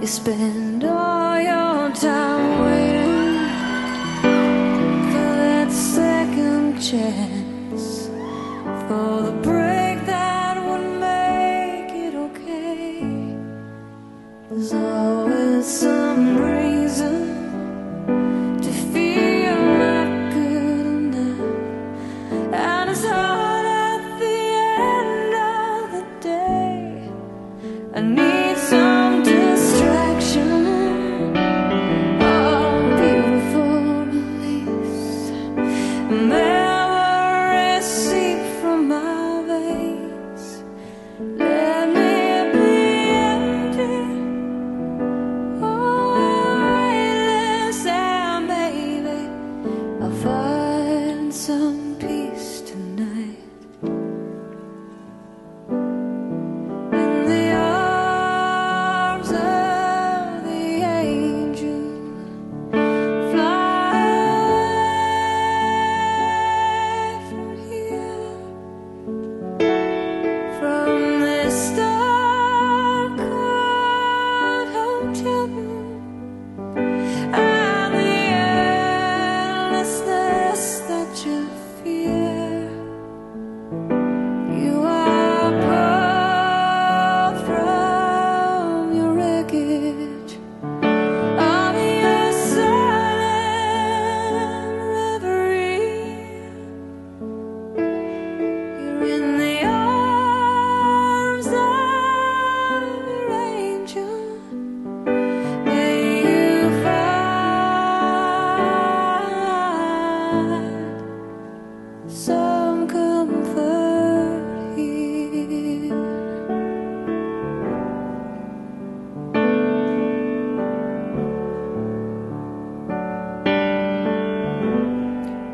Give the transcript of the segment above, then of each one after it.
You spend all your time waiting for that second chance for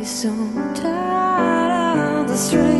You're so tired of the strength.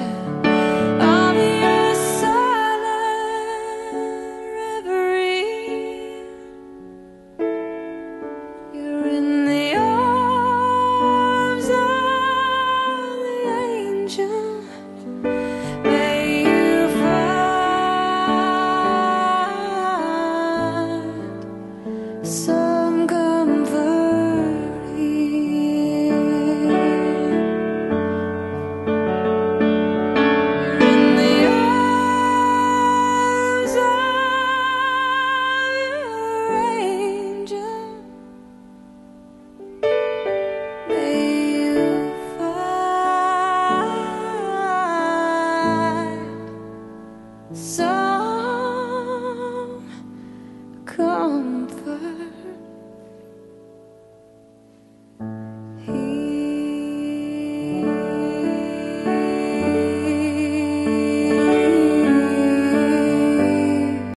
So